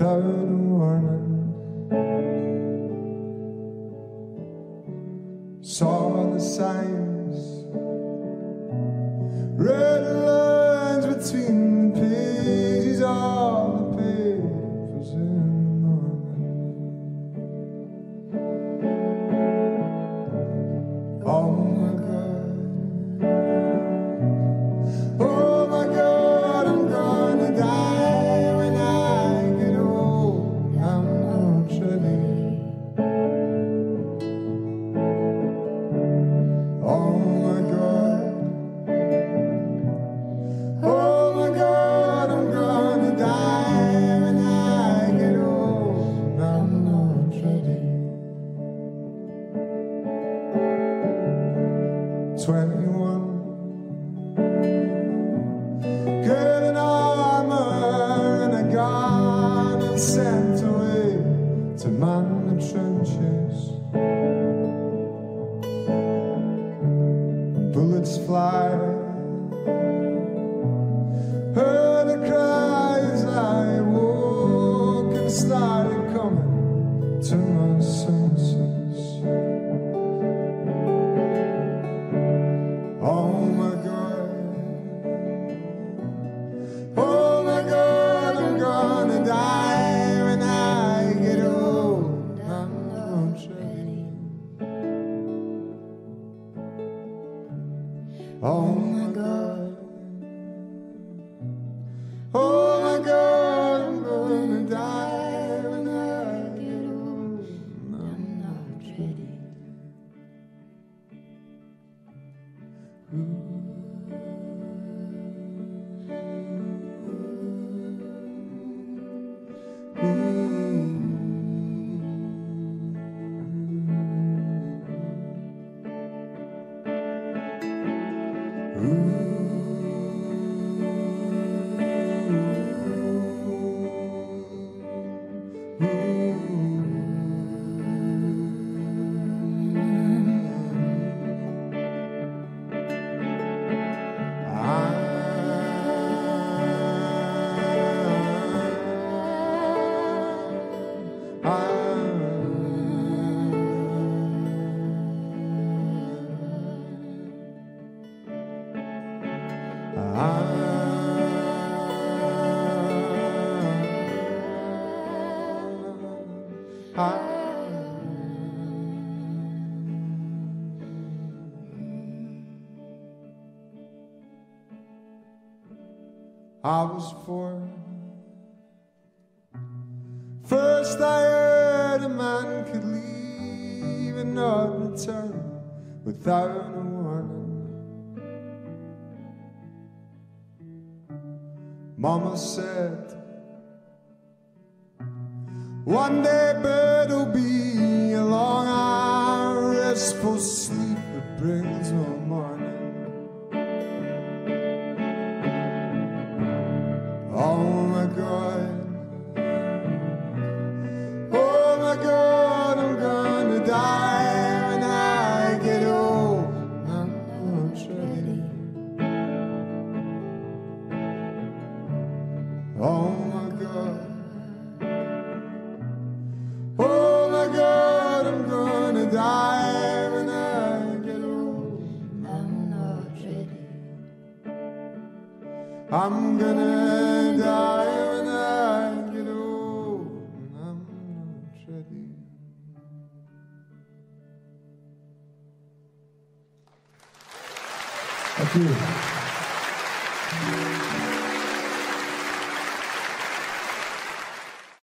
without 21. Girded in armor and a gun and sent away to man the trenches. Bullets fly. Oh my God. I was four. First I heard a man could leave and not return without a warning. Mama said, One day restful sleep that brings no morning. Oh my God. Oh my God, I'm gonna die when I get old. Oh my God. Oh my God, I'm gonna die I'm gonna die when I get old, and I'm not ready. Thank you.